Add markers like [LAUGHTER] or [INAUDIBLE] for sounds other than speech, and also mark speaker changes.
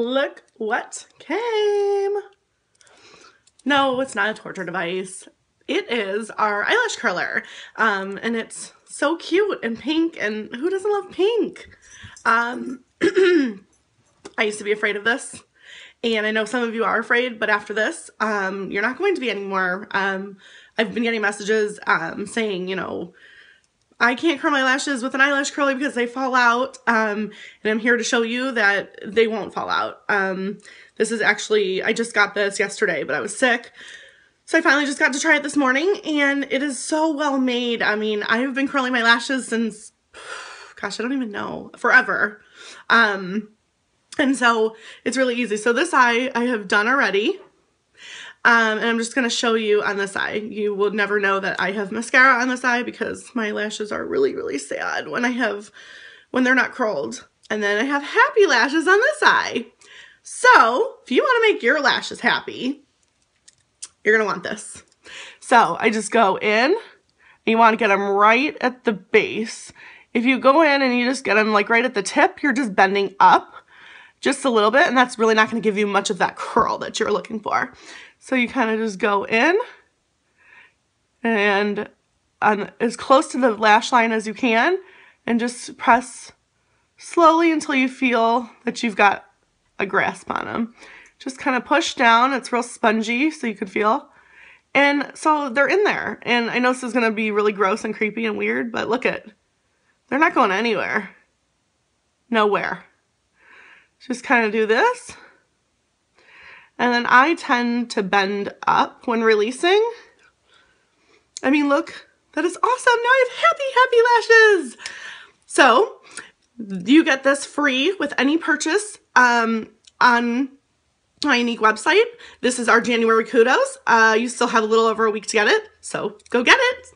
Speaker 1: look what came. No, it's not a torture device. It is our eyelash curler. Um, and it's so cute and pink and who doesn't love pink? Um, [CLEARS THROAT] I used to be afraid of this and I know some of you are afraid, but after this, um, you're not going to be anymore. Um, I've been getting messages um, saying, you know, I can't curl my lashes with an eyelash curler because they fall out. Um, and I'm here to show you that they won't fall out. Um, this is actually, I just got this yesterday, but I was sick. So I finally just got to try it this morning and it is so well made. I mean, I've been curling my lashes since, [SIGHS] gosh, I don't even know, forever. Um, and so it's really easy. So this eye I have done already. Um, and I'm just going to show you on this eye. You will never know that I have mascara on this eye because my lashes are really, really sad when I have, when they're not curled. And then I have happy lashes on this eye. So if you want to make your lashes happy, you're going to want this. So I just go in, and you want to get them right at the base. If you go in and you just get them like right at the tip, you're just bending up just a little bit and that's really not going to give you much of that curl that you're looking for. So you kind of just go in and on as close to the lash line as you can and just press slowly until you feel that you've got a grasp on them. Just kind of push down. It's real spongy so you could feel. And so they're in there. And I know this is going to be really gross and creepy and weird, but look at, they're not going anywhere. Nowhere. Just kind of do this. And then I tend to bend up when releasing. I mean, look, that is awesome. Now I have happy, happy lashes. So you get this free with any purchase um, on my Younique website. This is our January kudos. Uh, you still have a little over a week to get it, so go get it.